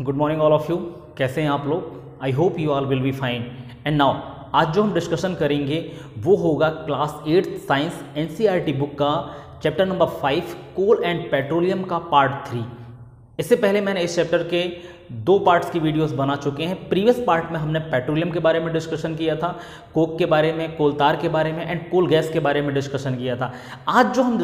Good morning all of you कैसे हैं आप लोग? I hope you all will be fine and now आज जो हम डिस्कशन करेंगे, वो होगा class eight science NCERT book का chapter number five coal and petroleum का पार्ट थ्री इससे पहले मैंने इस चैप्टर के दो पार्ट्स की वीडियोस बना चुके हैं। प्रीवियस पार्ट में हमने पेट्रोलियम के बारे में डिस्कशन किया था कोक के बारे में कोलतार के बारे में एंड कोल गैस के बारे में डिस्कशन किया था। आज जो हम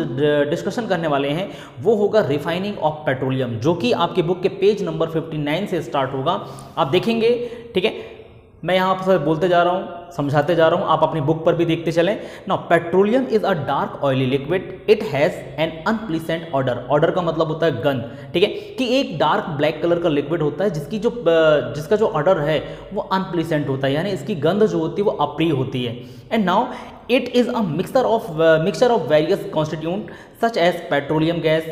डिस्कशन करने वाले हैं, वो होगा रिफाइनिंग ऑफ़ पेट्रोलियम जो कि आपके बुक के पेज नंबर 59 से स्टार्ट होगा। आप देखेंगे, ठीक है? मैं यहाँ पर बोलते जा रहा हूँ, समझाते जा रहा हूँ, आप अपनी बुक पर भी देखते चलें। ना petroleum is a dark oily liquid it has an unpleasant order order का मतलब होता है गन ठीक है? कि एक डार्क ब्लैक कलर का लिक्विड होता है, जिसकी जो जिसका जो ऑर्डर है, वो अनप्लीसेंट होता है। यानी इसकी गंध जो होती है, वो अप्रिय होती है। And now it is a mixer of mixture of various constituent such as petroleum gas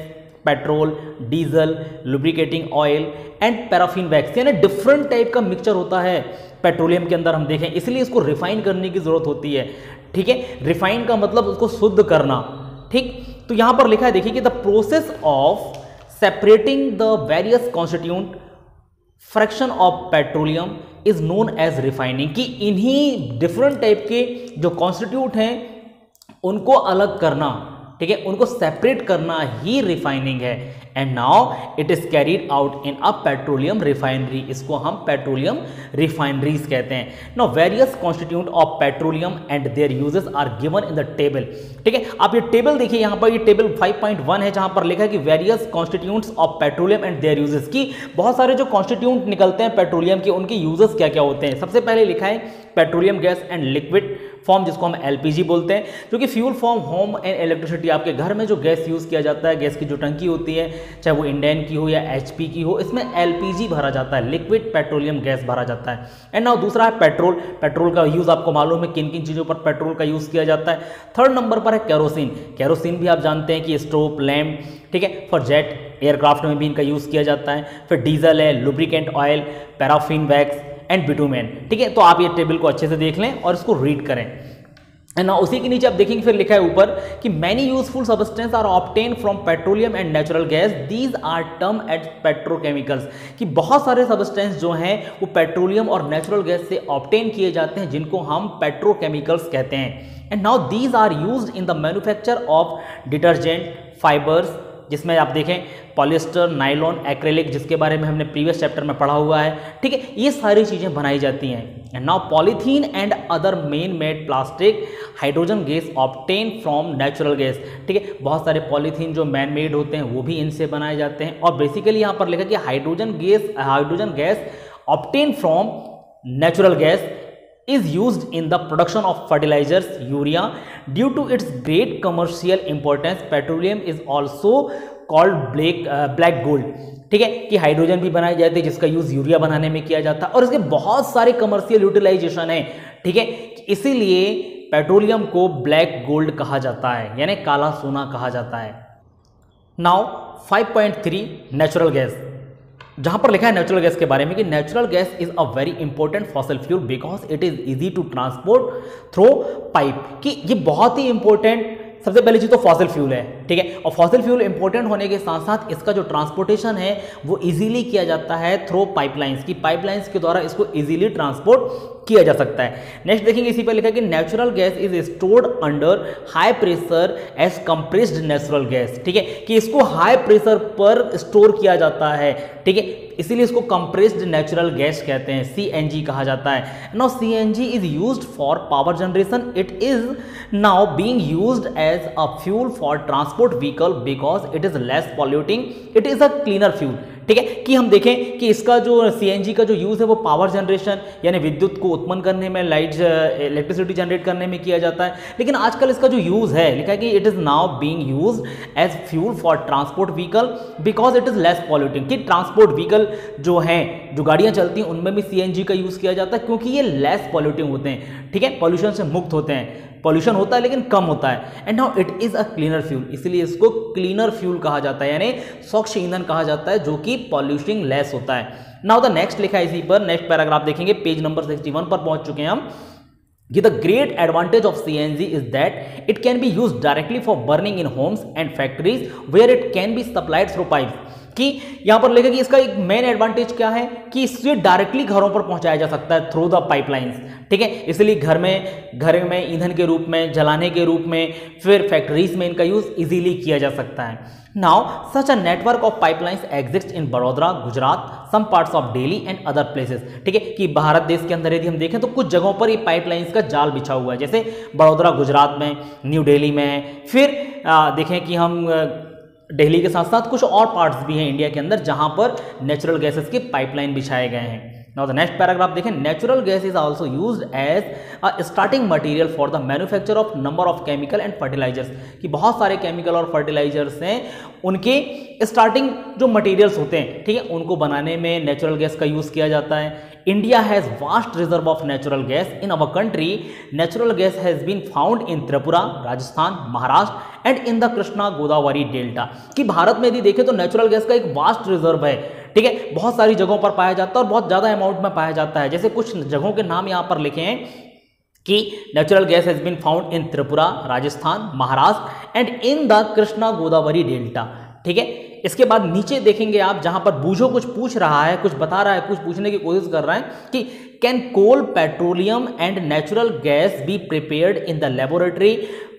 petrol, diesel lubricating oil and paraffin wax यानी डिफरेंट टाइप का मिक्सचर होता है पेट्रोलियम के अंदर हम देखें। इसलिए इसको रिफाइन करने की ज़रूरत होती है। ठीक है? रिफाइन का मतलब उसको शुद्ध करना। ठीक? तो यहाँ पर लिखा है, देखिए कि the process of separating the various constituent fraction of petroleum is known as refining कि इन्हीं डिफरेंट टाइप के जो कॉन्स्टिट्यूट हैं, उनको अलग करना। ठीक है? उनको सेपरेट करना ही रिफाइनिंग है। And now it is carried out in a petroleum refinery इसको हम पेट्रोलियम रिफाइनरीज कहते हैं। No various constituent of petroleum and their uses are given in the table ठीक है? आप ये टेबल देखिए यहाँ पर, ये टेबल 5.1 है जहाँ पर लिखा है कि various constituents of petroleum and their uses की बहुत सारे जो कॉन्स्टिट्यूट निकलते हैं पेट्रोलियम के, उनके यूजेस क्या क्या होते हैं? सबसे पहले लिखा है petroleum gas and liquid form जिसको हम एलपीजी बोलते हैं, जो कि fuel for home and electricity आपके घर में जो गैस यूज़ किया जाता है गैस की जो टंकी होती है, चाहे वो इंडियन की हो या एचपी की हो, इसमें एलपीजी भरा जाता है लिक्विड पेट्रोलियम गैस भरा जाता है। एंड नाउ दूसरा है पेट्रोल पेट्रोल का यूज़ आपको मालूम है किन किन चीज़ों पर पेट्रोल का यूज़ किया जाता है। थर्ड नंबर पर है कैरोसिन कैरोसिन भी आप जानते हैं कि स्टोव लैम्प ठीक है फॉर जेट एयरक्राफ्ट में भी इनका यूज़ किया जाता है। फिर डीजल है lubricant oil paraffin wax and bitumen ठीक है? तो आप ये टेबल को अच्छे से देख लें और इसको रीड करें। एंड उसी के नीचे आप देखेंगे, फिर लिखा है ऊपर कि many useful substance are obtain from petroleum and natural gas these are term at petrochemicals कि बहुत सारे सब्सटेंस जो हैं, वो पेट्रोलियम और नेचुरल गैस से ऑप्टेन किए जाते हैं, जिनको हम पेट्रोकेमिकल्स कहते हैं। And now these are use in the manufacture of detergent fibres जिसमें आप देखें पॉलिस्टर नाइलॉन एक्रेलिक, जिसके बारे में हमने प्रीवियस चैप्टर में पढ़ा हुआ है, ठीक है? ये सारी चीज़ें बनाई जाती हैं। And now polythene and other man made plastic hydrogen gas obtain from natural gas ठीक है? बहुत सारे पॉलीथीन जो मैन मेड होते हैं, वो भी इनसे बनाए जाते हैं। और बेसिकली यहाँ पर लिखा कि hydrogen gas hydrogen gas obtain from natural gas is used in the production of fertilizers, urea. Due to its great commercial importance, petroleum is also called black black gold ठीक है, कि हाइड्रोजन भी बनाई जाते हैं, जिसका यूज़ यूरिया बनाने में किया जाता है, और इसके बहुत सारे कमर्शियल यूटिलाइजेशन है। ठीक है, इसीलिए पेट्रोलियम को ब्लैक गोल्ड कहा जाता है, यानी काला सोना कहा जाता है। नाउ 5.3 नेचुरल गैस जहाँ पर लिखा है नेचुरल गैस के बारे में कि natural gas is a very important fossil fuel because it is easy to transport through pipe कि ये बहुत ही इंपॉर्टेंट सबसे पहली चीज़ तो फॉसिल फ्यूल है, ठीक है? और फॉसिल फ्यूल इंपॉर्टेंट होने के साथ साथ इसका जो ट्रांसपोर्टेशन है, वो इजीली किया जाता है थ्रो पाइपलाइंस की। पाइपलाइंस के द्वारा इसको इजीली ट्रांसपोर्ट किया जा सकता है। नेक्स्ट देखेंगे, इसी पर लिखा कि natural gas is stored under high pressure as compressed natural gas ठीक है? कि इसको हाई प्रेशर पर स्टोर किया जाता है, ठीक है? इसीलिए इसको कंप्रेस्ड नेचुरल गैस कहते हैं सीएनजी कहा जाता है। Now C N G is use for power generation it is now being use as a fuel for transport vehicle because it is less polluting it is a cleaner fuel ठीक है? कि हम देखें कि इसका जो सी का जो यूज़ है, वो पावर जनरेशन यानी विद्युत को उत्पन्न करने में लाइट इलेक्ट्रिसिटी जनरेट करने में किया जाता है। लेकिन आजकल इसका जो यूज़ है, लिखा है कि it is now being use as fuel for transport vehicle because it is less polluting कि ट्रांसपोर्ट व्हीकल जो हैं, जो गाड़ियाँ चलती हैं, उनमें भी सीएनजी का यूज़ किया जाता है क्योंकि ये लेस पॉल्यूटिंग होते हैं। ठीक है? पॉल्यूशन से मुक्त होते हैं। पॉल्यूशन होता है, लेकिन कम होता है। And now it is a cleaner fuel इसलिए इसको क्लीनर फ्यूल कहा जाता है, यानी स्वच्छ ईंधन कहा जाता है, जो कि पॉल्यूशन लेस होता है। नाउ द नेक्स्ट लिखा है इसी पर नेक्स्ट पैराग्राफ देखेंगे पेज नंबर 61 पर पहुँच चुके हैं हम। कि the great advantage of C CNG is that it can be use directly for burning in homes and factories where it can be supplied through pipe कि यहाँ पर लिखा कि इसका एक मेन एडवांटेज क्या है कि इससे डायरेक्टली घरों पर पहुँचाया जा सकता है थ्रू द पाइपलाइंस ठीक है? इसलिए घर में घर में ईंधन के रूप में जलाने के रूप में फिर फैक्ट्रीज में इनका यूज़ इजीली किया जा सकता है। Now such a network of pipelines exist in Vadodara Gujarat some parts of Delhi and other places ठीक है? कि भारत देश के अंदर यदि हम देखें तो कुछ जगहों पर ये पाइपलाइंस का जाल बिछा हुआ है। जैसे बड़ोदरा गुजरात में न्यू दिल्ली में फिर आ, देखें कि हम दिल्ली के साथ साथ कुछ और पार्ट्स भी हैं इंडिया के अंदर जहाँ पर नेचुरल गैसेस के पाइपलाइन बिछाए गए हैं। नाउ द नेक्स्ट पैराग्राफ देखें natural gas is also used as a starting material for the manufacture of number of chemical and fertilisers कि बहुत सारे केमिकल और फर्टिलाइजर्स हैं, उनके स्टार्टिंग जो मटेरियल्स होते हैं, ठीक है, उनको बनाने में नेचुरल गैस का यूज़ किया जाता है। India has vast reserve of natural gas in our country natural gas has been found in Tripura Rajasthan Maharashtra and in the Krishna Godavari delta कि भारत में यदि देखें तो नेचुरल गैस का एक वास्ट रिज़र्व है। ठीक है? बहुत सारी जगहों पर पाया जाता है और बहुत ज़्यादा अमाउंट में पाया जाता है। जैसे कुछ जगहों के नाम यहाँ पर लिखे हैं कि natural gas has been found in Tripura, Rajasthan, Maharashtra and in the Krishna Godavari delta ठीक है? इसके बाद नीचे देखेंगे आप, जहाँ पर बूझो कुछ पूछ रहा है, कुछ बता रहा है, कुछ पूछने की कोशिश कर रहा है कि can coal petroleum and natural gas be prepared in the laboratory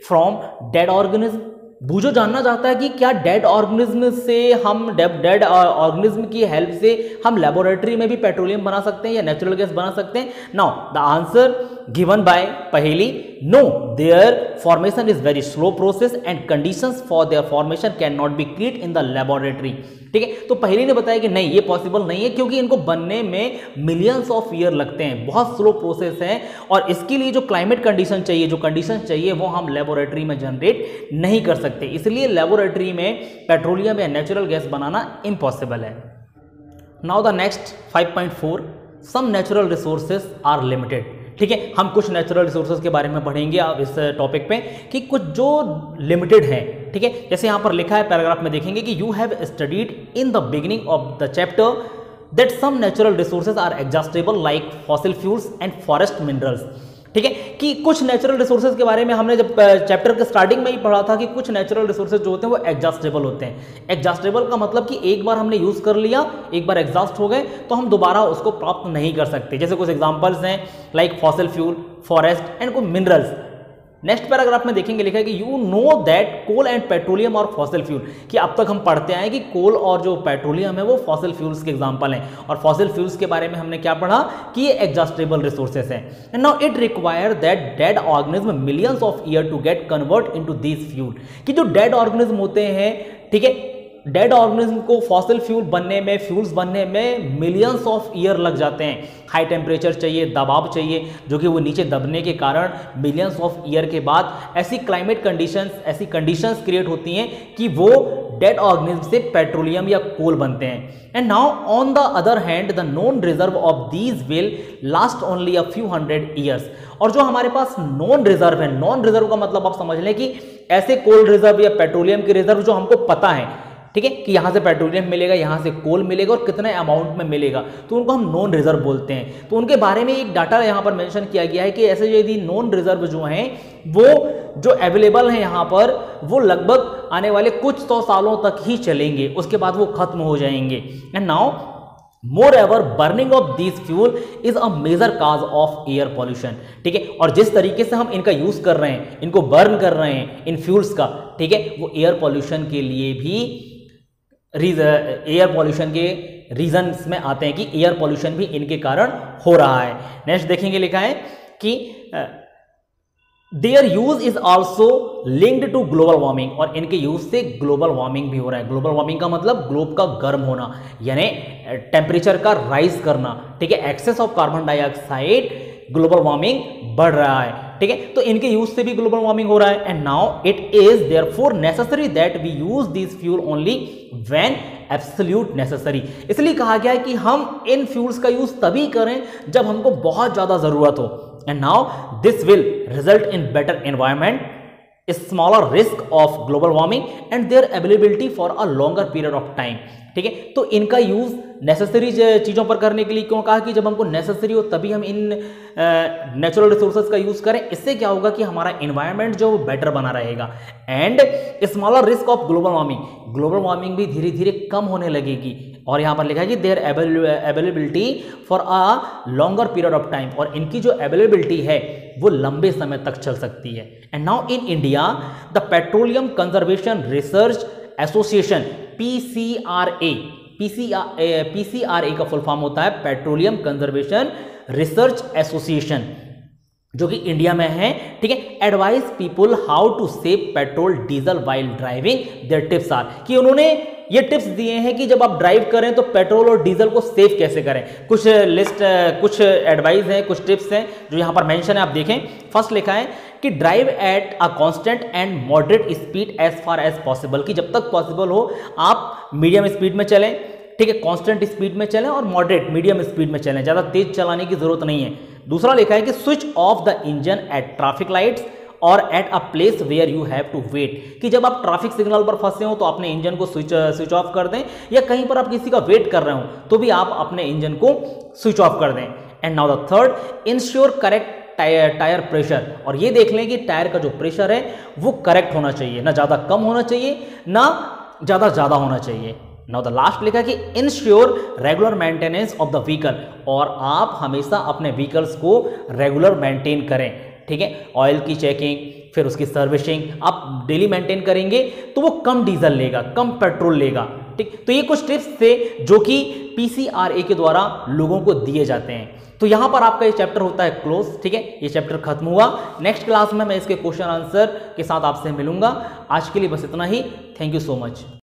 from dead organism Boojho जानना चाहता है कि क्या डेड ऑर्गेनिज्म से हम डेड ऑर्गेनिज्म की हेल्प से हम लेबोरेटरी में भी पेट्रोलियम बना सकते हैं या नेचुरल गैस बना सकते हैं? Now the answer given by Paheli their formation is very slow process and conditions for their formation can not be create in the laboratory ठीक है? तो पहले ने बताया कि नहीं, ये पॉसिबल नहीं है क्योंकि इनको बनने में मिलियंस ऑफ़ ईयर लगते हैं। बहुत स्लो प्रोसेस है और इसके लिए जो क्लाइमेट कंडीशन चाहिए, जो कंडीशन चाहिए, वो हम लेबोरेटरी में जनरेट नहीं कर सकते। इसलिए लेबोरेटरी में पेट्रोलियम या नेचुरल गैस बनाना इम्पॉसिबल है। Now the next 5.4 some natural resources are limited ठीक है, हम कुछ नेचुरल रिसोर्सेज के बारे में पढ़ेंगे आप इस टॉपिक पे कि कुछ जो लिमिटेड है, ठीक है? जैसे यहाँ पर लिखा है पैराग्राफ में देखेंगे कि you have studied in the beginning of the chapter that some natural resources are exhaustible like fossil fuels and forest minerals ठीक है? कि कुछ नेचुरल रिसोर्सेज के बारे में हमने जब चैप्टर के स्टार्टिंग में ही पढ़ा था कि कुछ नेचुरल रिसोर्सेज जो होते हैं वो एग्जॉस्टेबल होते हैं। एग्जॉस्टेबल का मतलब कि एक बार हमने यूज़ कर लिया, एक बार एग्जॉस्ट हो गए तो हम दोबारा उसको प्राप्त नहीं कर सकते। जैसे कुछ एग्जाम्पल्स हैं like fossil fuel forest and कुछ मिनरल्स नेक्स्ट पैराग्राफ में देखेंगे, लिखा है कि you know that coal and petroleum और फॉसिल फ्यूल कि अब तक हम पढ़ते आए कि कोल और जो पेट्रोलियम है वो फॉसिल फ्यूल्स के एग्जांपल हैं। और फॉसिल फ्यूल्स के बारे में हमने क्या पढ़ा? कि ये एग्जॉस्टेबल रिसोर्सेस हैं। And now it require that dead organism millions of year to get convert into this fuel कि जो डेड ऑर्गेनिज्म होते हैं, ठीक है डेड ऑर्गेनिज्म को फॉसिल फ्यूल बनने में, फ्यूल्स बनने में मिलियंस ऑफ़ ईयर लग जाते हैं। हाई टेम्परेचर चाहिए, दबाव चाहिए, जो कि वो नीचे दबने के कारण मिलियंस ऑफ़ ईयर के बाद ऐसी क्लाइमेट कंडीशंस ऐसी कंडीशंस क्रिएट होती हैं कि वो डेड ऑर्गेनिज्म से पेट्रोलियम या कोल बनते हैं। And now on the other hand the known reserve of these will last only a few hundred years और जो हमारे पास नॉन रिज़र्व है नॉन रिज़र्व का मतलब आप समझ लें कि ऐसे कोल रिज़र्व या पेट्रोलियम के रिज़र्व जो हमको पता है ठीक है, कि यहाँ से पेट्रोलियम मिलेगा, यहाँ से कोल मिलेगा और कितने अमाउंट में मिलेगा। तो उनको हम नॉन रिज़र्व बोलते हैं। तो उनके बारे में एक डाटा यहाँ पर मेंशन किया गया है कि ऐसे यदि नॉन रिज़र्व जो हैं, वो जो अवेलेबल हैं यहाँ पर, वो लगभग आने वाले कुछ सौ सालों तक ही चलेंगे। उसके बाद वो खत्म हो जाएँगे। And now moreover burning of this fuel is a major cause of air pollution ठीक है, और जिस तरीके से हम इनका यूज़ कर रहे हैं, इनको बर्न कर रहे हैं इन फ्यूल्स का, ठीक है, वो एयर पॉल्यूशन के लिए भी एयर पॉल्यूशन के रीजंस में आते हैं कि एयर पॉल्यूशन भी इनके कारण हो रहा है। नेक्स्ट देखेंगे लिखा है कि their use is also linked to global warming और इनके यूज़ से ग्लोबल वार्मिंग भी हो रहा है। ग्लोबल वार्मिंग का मतलब ग्लोब का गर्म होना, यानी टेम्परेचर का राइज करना। ठीक है? Excess of carbon dioxide global warming बढ़ रहा है। ठीक है? तो इनके यूज़ से भी ग्लोबल वार्मिंग हो रहा है। And now it is therefore necessary that we use this fuel only when absolute necessary इसलिए कहा गया है कि हम इन फ्यूल्स का यूज़ तभी करें जब हमको बहुत ज़्यादा ज़रूरत हो। And now this will result in better environment smaller risk of global warming and their availability for a longer period of time ठीक है? तो इनका यूज़ नेसेसरी चीज़ों पर करने के लिए क्यों कहा कि जब हमको नेसेसरी हो तभी हम इन नेचुरल रिसोर्सेज का यूज़ करें। इससे क्या होगा कि हमारा इन्वायरमेंट जो बेटर बना रहेगा। And smaller risk of global warming global warming भी धीरे धीरे कम होने लगेगी। और यहाँ पर लिखा है कि their availability for a longer period of time और इनकी जो अवेलेबिलिटी है वो लंबे समय तक चल सकती है। And now in India the petroleum conservation research association PCRA PCR PCRA का फुल फॉर्म होता है पेट्रोलियम कंजर्वेशन रिसर्च एसोसिएशन जो कि इंडिया में है। ठीक है? Advice people how to save petrol diesel while driving their tips are कि उन्होंने ये टिप्स दिए हैं कि जब आप ड्राइव करें तो पेट्रोल और डीजल को सेव कैसे करें। कुछ लिस्ट, कुछ एडवाइस हैं, कुछ टिप्स हैं जो यहाँ पर मेंशन है, आप देखें। फ़र्स्ट लिखा है कि drive at a constant and moderate speed as far as possible कि जब तक पॉसिबल हो, आप मीडियम स्पीड में चलें, ठीक है कांस्टेंट स्पीड में चलें और मॉडरेट मीडियम स्पीड में चलें। ज़्यादा तेज चलाने की ज़रूरत नहीं है। दूसरा लिखा है कि switch off the engine at traffic lights और at a place where you have to wait कि जब आप ट्रैफ़िक सिग्नल पर फंसे हो तो अपने इंजन को स्विच स्विच ऑफ़ कर दें, या कहीं पर आप किसी का वेट कर रहे हो तो भी आप अपने इंजन को स्विच ऑफ़ कर दें. And now the third ensure correct tyre tyre pressure और ये देख लें कि टायर का जो प्रेशर है, वो करेक्ट होना चाहिए. ना ज़्यादा कम होना चाहिए, ना ज़्यादा ज़्यादा होना चाहिए. नाउ द लास्ट लिखा कि ensure regular maintenance of the vehicle और आप हमेशा अपने व्हीकल्स को रेगुलर मेंटेन करें. ठीक है? ऑयल की चेकिंग फिर उसकी सर्विसिंग आप डेली मेंटेन करेंगे तो वो कम डीजल लेगा, कम पेट्रोल लेगा, ठीक? तो ये कुछ टिप्स थे जो कि पीसीआरए के द्वारा लोगों को दिए जाते हैं। तो यहाँ पर आपका ये चैप्टर होता है क्लोज ठीक है? ये चैप्टर खत्म हुआ। नेक्स्ट क्लास में मैं इसके क्वेश्चन आंसर के साथ आपसे मिलूँगा। आज के लिए बस इतना ही। Thank you so much